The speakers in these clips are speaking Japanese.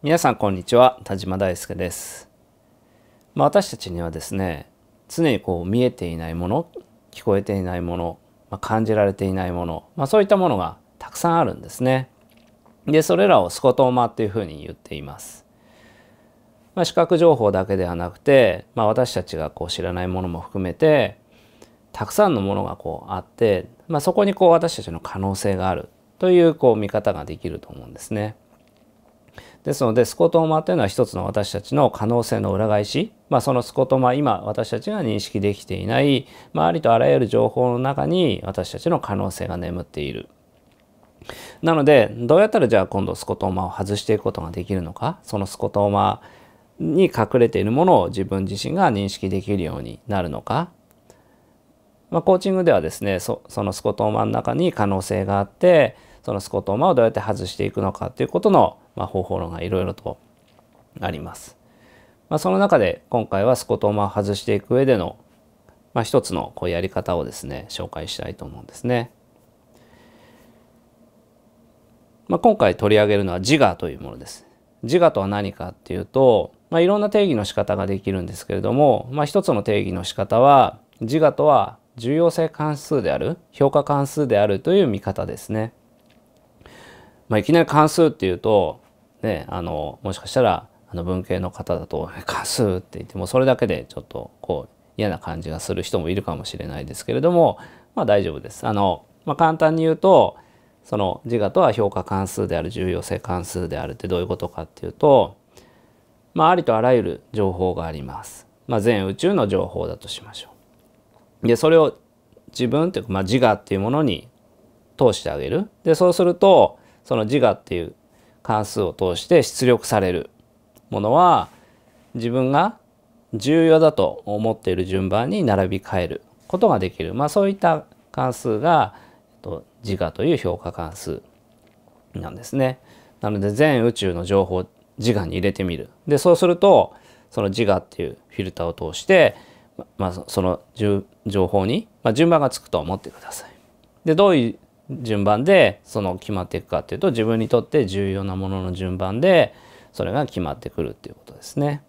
皆さんこんにちは。田島大輔です、まあ、私たちにはですね常にこう見えていないもの聞こえていないもの、まあ、感じられていないもの、まあ、そういったものがたくさんあるんですね。でそれらをスコトーマっていうふうに言っています。まあ、視覚情報だけではなくて、まあ、私たちがこう知らないものも含めてたくさんのものがこうあって、まあ、そこにこう私たちの可能性があるというこう見方ができると思うんですね。ですのでスコトーマというのは一つの私たちの可能性の裏返し、まあ、そのスコトーマ今私たちが認識できていない、まあ、ありとあらゆる情報の中に私たちの可能性が眠っている。なのでどうやったらじゃあ今度スコトーマを外していくことができるのか？そのスコトーマに隠れているものを自分自身が認識できるようになるのか、まあ、コーチングではですねそのスコトーマの中に可能性があってそのスコトーマをどうやって外していくのかということのまあ、方法論がいろいろとあります。まあ、その中で今回はスコトーマを外していく上での、まあ、一つのこうやり方をですね紹介したいと思うんですね。まあ、今回取り上げるのは自我というものです。自我とは何かっていうと、まあ、いろんな定義の仕方ができるんですけれども、まあ、一つの定義の仕方は自我とは重要性関数である評価関数であるという見方ですね。まあ、いきなり関数っていうとね、あのもしかしたらあの文系の方だと「関数」って言ってもそれだけでちょっとこう嫌な感じがする人もいるかもしれないですけれどもまあ大丈夫です。あのまあ、簡単に言うとその自我とは評価関数である重要性関数であるってどういうことかっていうと、まあ、ありとあらゆる情報があります。まあ、全宇宙の情報だとしましょう。でそれを自分っていうか、まあ、自我っていうものに通してあげる。でそうするとその自我っていう関数を通して出力されるものは自分が重要だと思っている順番に並び替えることができる、まあ、そういった関数が自我という評価関数なんですね。なので全宇宙の情報を自我に入れてみる。でそうするとその自我っていうフィルターを通して、まあ、その情報に、まあ、順番がつくと思ってください。でどういう順番でその決まっていくかっていうと自分にとって重要なものの順番でそれが決まってくるっていうことですね。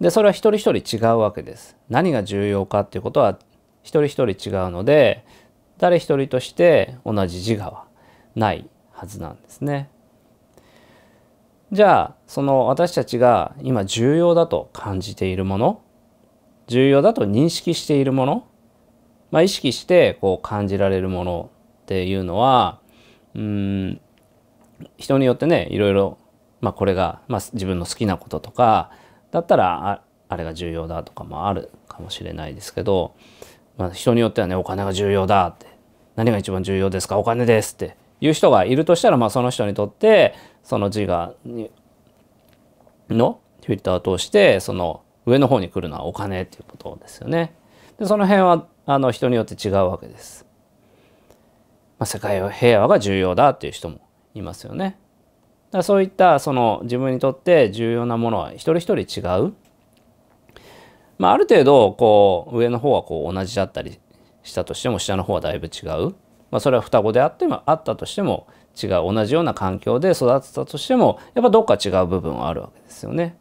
でそれは一人一人違うわけです。何が重要かっていうことは一人一人違うので誰一人として同じ自我はないはずなんですね。じゃあその私たちが今重要だと感じているもの重要だと認識しているものまあ、意識してこう感じられるものっていうのはうん人によってねいろいろ、まあ、これが、まあ、自分の好きなこととかだったらああれが重要だとかもあるかもしれないですけど、まあ、人によってはねお金が重要だって何が一番重要ですかお金ですっていう人がいるとしたら、まあ、その人にとってその自我のフィルターを通してその上の方に来るのはお金っていうことですよね。でその辺はあの人によって違うわけです。まあ、世界平和が重要だっていう人もいますよね。だそういったその自分にとって重要なものは一人一人違う。まあ、ある程度こう上の方はこう同じだったりしたとしても下の方はだいぶ違う。まあ、それは双子であってもあったとしても違う同じような環境で育てたとしてもやっぱどっか違う部分はあるわけですよね。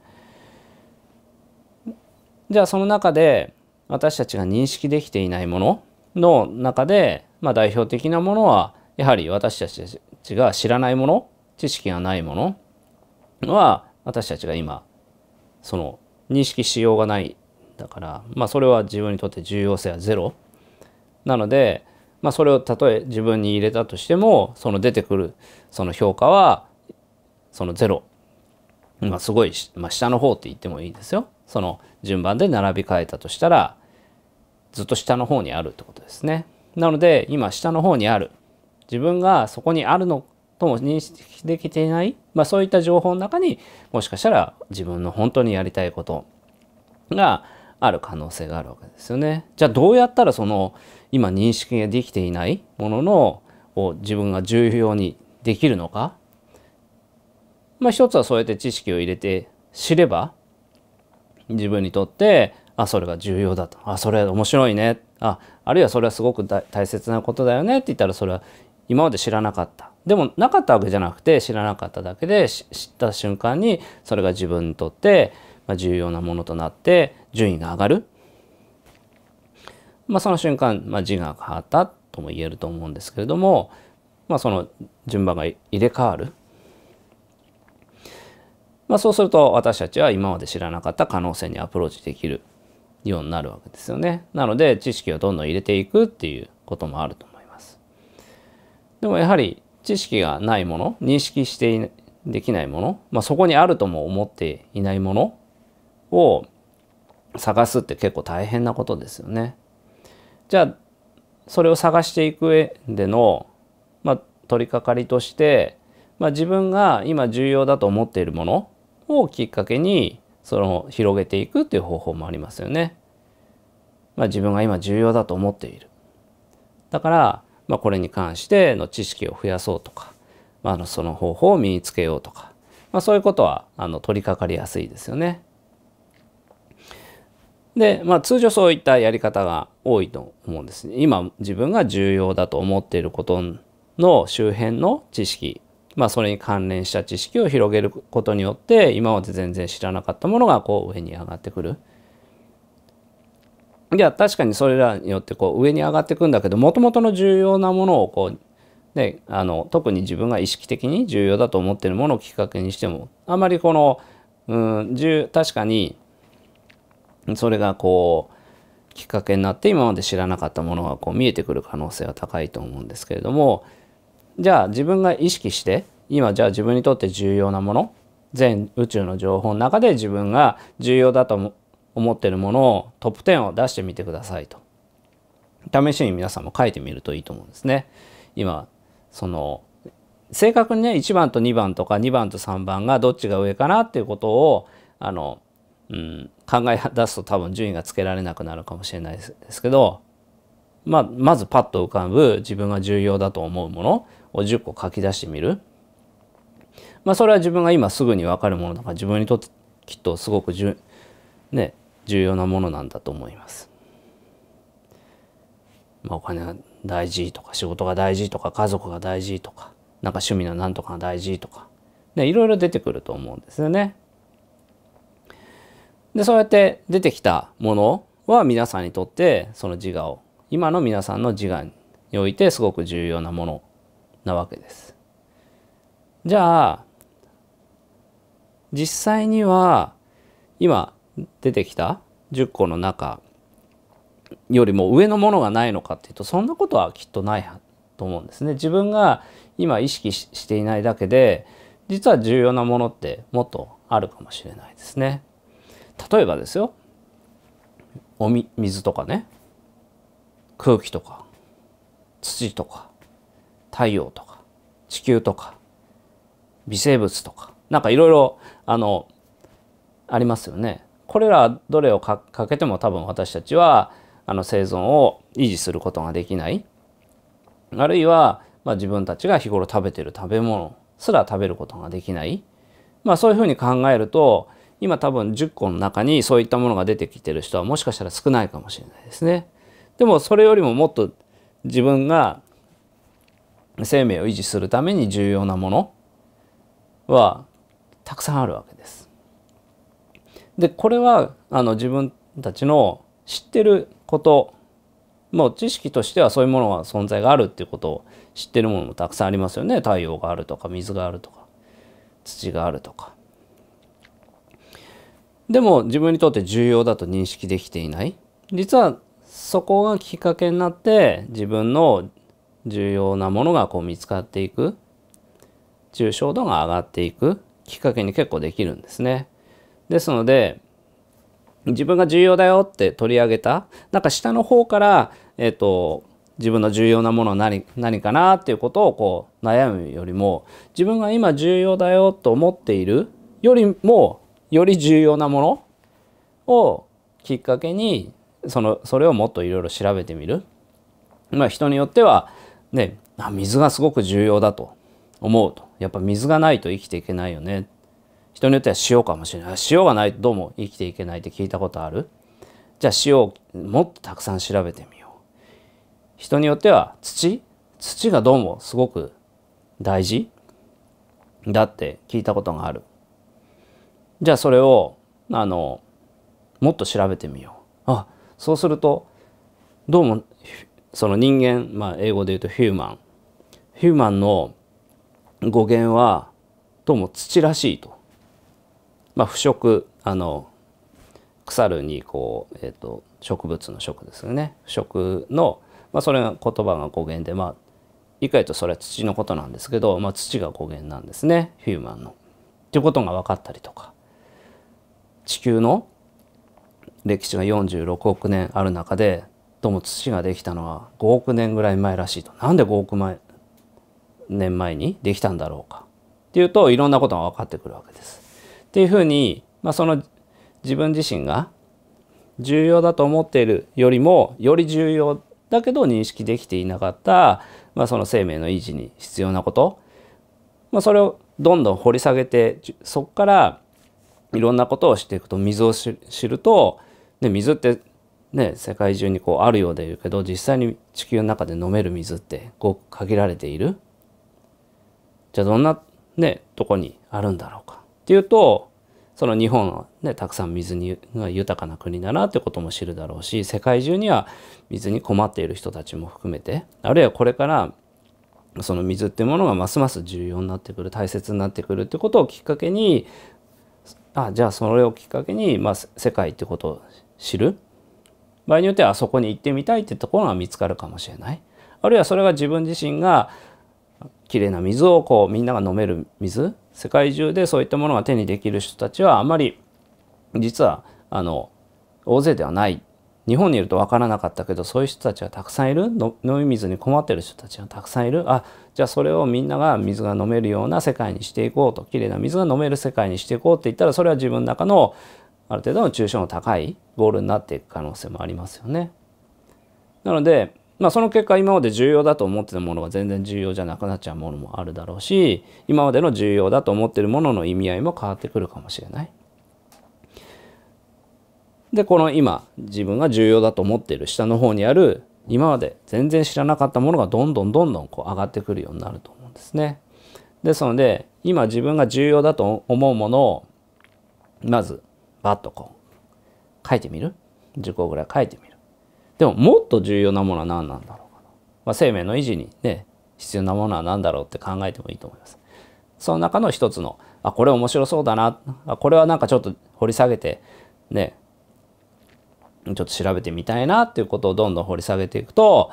じゃあその中で私たちが認識できていないものの中で、まあ、代表的なものはやはり私たちが知らないもの知識がないものは私たちが今その認識しようがないだからまあそれは自分にとって重要性はゼロ。なので、まあ、それをたとえ自分に入れたとしてもその出てくるその評価はそのゼロ。まあすごい、まあ、下の方って言ってもいいですよ。その順番で並び替えたとしたらずっと下の方にあるってことですね。なので今下の方にある自分がそこにあるのとも認識できていない、まあ、そういった情報の中にもしかしたら自分の本当にやりたいことがある可能性があるわけですよね。じゃあどうやったらその今認識ができていないもののを自分が重要にできるのかまあ一つはそうやって知識を入れて知れば自分にとってあそれが重要だと。あそれ面白いね。ああるいはそれはすごく大切なことだよね。って言ったらそれは今まで知らなかった。でもなかったわけじゃなくて知らなかっただけで知った瞬間にそれが自分にとって重要なものとなって順位が上がる、まあ、その瞬間、まあ、自我が変わったとも言えると思うんですけれども、まあ、その順番が入れ替わる、まあ、そうすると私たちは今まで知らなかった可能性にアプローチできるようになるわけですよね。なので知識をどんどん入れていくっていうこともあると思います。でもやはり知識がないもの認識してできないもの、まあ、そこにあるとも思っていないものを探すって結構大変なことですよね。じゃあそれを探していく上での、まあ、取り掛かりとして、まあ、自分が今重要だと思っているものをきっかけにその広げていくっていう方法もありますよね。まあ、自分が今重要だと思っている。だからまあ、これに関しての知識を増やそうとか、まあ、その方法を身につけようとか、まあ、そういうことはあの取り掛かりやすいですよね。で、まあ、通常そういったやり方が多いと思うんです今自分が重要だと思っていることの周辺の知識、まあ、それに関連した知識を広げることによって今まで全然知らなかったものがこう上に上がってくる。いや確かにそれらによってこう上に上がっていくんだけどもともとの重要なものをこうね、あの特に自分が意識的に重要だと思ってるものをきっかけにしてもあまりこの、うん、確かにそれがこうきっかけになって今まで知らなかったものがこう見えてくる可能性は高いと思うんですけれどもじゃあ自分が意識して今じゃあ自分にとって重要なもの全宇宙の情報の中で自分が重要だと思ってるものをトップ10を出してみてくださいと。試しに皆さんも書いてみるといいと思うんですね。今その正確にね1番と2番とか2番と3番がどっちが上かなっていうことをあの、うん、考え出すと多分順位がつけられなくなるかもしれないですけど、まあ、まずパッと浮かぶ自分が重要だと思うものを10個書き出してみる？まあ、それは自分が今すぐに分かるものだから自分にとってきっとすごくじゅ、ね、重要なものなんだと思います。まあ、お金が大事とか仕事が大事とか家族が大事とかなんか趣味の何とかが大事とか、ね、いろいろ出てくると思うんですよね。でそうやって出てきたものは皆さんにとってその自我を今の皆さんの自我においてすごく重要なものなわけです。じゃあ実際には今出てきた10個の中よりも上のものがないのかっていうとそんなことはきっとないと思うんですね。自分が今意識していないだけで実は重要なものってもっとあるかもしれないですね。例えばですよお水とかね空気とか土とか太陽とか地球とか微生物とかなんかいろいろあのありますよね。これらどれをかけても多分私たちはあの生存を維持することができないあるいは、まあ、自分たちが日頃食べてる食べ物すら食べることができない、まあ、そういうふうに考えると今多分10個の中にそういったものが出てきてる人はもしかしたら少ないかもしれないですね。でもそれよりももっと自分が生命を維持するために重要なものはたくさんあるわけです。でこれはあの自分たちの知ってることもう知識としてはそういうものが存在があるっていうことを知ってるものもたくさんありますよね太陽があるとか水があるとか土があるとか。でも自分にとって重要だと認識できていない実はそこがきっかけになって自分の重要なものがこう見つかっていく抽象度が上がっていくきっかけに結構できるんですね。ですので自分が重要だよって取り上げたなんか下の方から、えーと、自分の重要なものは何何かなっていうことをこう悩むよりも自分が今重要だよと思っているよりもより重要なものをきっかけにそのそれをもっといろいろ調べてみる。まあ人によってはね水がすごく重要だと思うと。やっぱ水がないと生きていけないよね。人によっては塩かもしれない。塩がないとどうも生きていけないって聞いたことある？じゃあ塩をもっとたくさん調べてみよう。人によっては土？土がどうもすごく大事？だって聞いたことがある。じゃあそれをあのもっと調べてみよう。あそうするとどうもその人間、まあ、英語で言うとヒューマンヒューマンの語源はどうも土らしいと。まあ、腐食あの腐るにこう、えーと、植物の植ですよね腐食の、まあ、それが言葉が語源でまあ言い換えるとそれは土のことなんですけど、まあ、土が語源なんですねヒューマンの。っていうことが分かったりとか地球の歴史が46億年ある中でどうも土ができたのは5億年ぐらい前らしいと。なんで5億前年前にできたんだろうかっていうといろんなことが分かってくるわけです。っていうふうに、まあ、その自分自身が重要だと思っているよりもより重要だけど認識できていなかった、まあ、その生命の維持に必要なこと、まあ、それをどんどん掘り下げてそこからいろんなことをしていくと水を知ると、ね、水ってね世界中にこうあるようで言うけど実際に地球の中で飲める水ってごく限られている？じゃあどんなねとこにあるんだろうか？っていうとその日本はねたくさん水にが豊かな国だなってことも知るだろうし世界中には水に困っている人たちも含めてあるいはこれからその水ってものがますます重要になってくる大切になってくるってことをきっかけにあじゃあそれをきっかけに、まあ、世界ってことを知る？場合によってはあそこに行ってみたいってところが見つかるかもしれない。あるいはそれが自分自身がきれいな水をこうみんなが飲める水世界中でそういったものが手にできる人たちはあまり実はあの大勢ではない日本にいると分からなかったけどそういう人たちがたくさんいる飲み水に困ってる人たちがたくさんいる。あじゃあそれをみんなが水が飲めるような世界にしていこうときれいな水が飲める世界にしていこうって言ったらそれは自分の中のある程度の抽象の高いゴールになっていく可能性もありますよね。なのでまあ、その結果今まで重要だと思ってたものが全然重要じゃなくなっちゃうものもあるだろうし今までの重要だと思ってるものの意味合いも変わってくるかもしれない。でこの今自分が重要だと思っている下の方にある今まで全然知らなかったものがどんどんどんどんこう上がってくるようになると思うんですね。ですので今自分が重要だと思うものをまずバッとこう。書いてみる？10個ぐらい書いてみる。でももっと重要なものは何なんだろうかまあ、生命の維持にね必要なものは何だろうって考えてもいいと思います。その中の一つのあこれ面白そうだな。あこれはなんかちょっと掘り下げてね。ちょっと調べてみたいなっていうことをどんどん掘り下げていくと、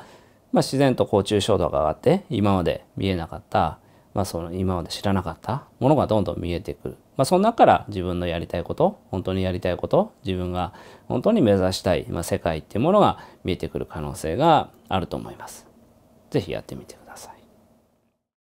まあ、自然とこう抽象度が上がって今まで見えなかった、まあ、その今まで知らなかったものがどんどん見えてくる。まあ、その中から自分のやりたいこと本当にやりたいこと自分が本当に目指したい、まあ、世界っていうものが見えてくる可能性があると思います。是非やってみてください。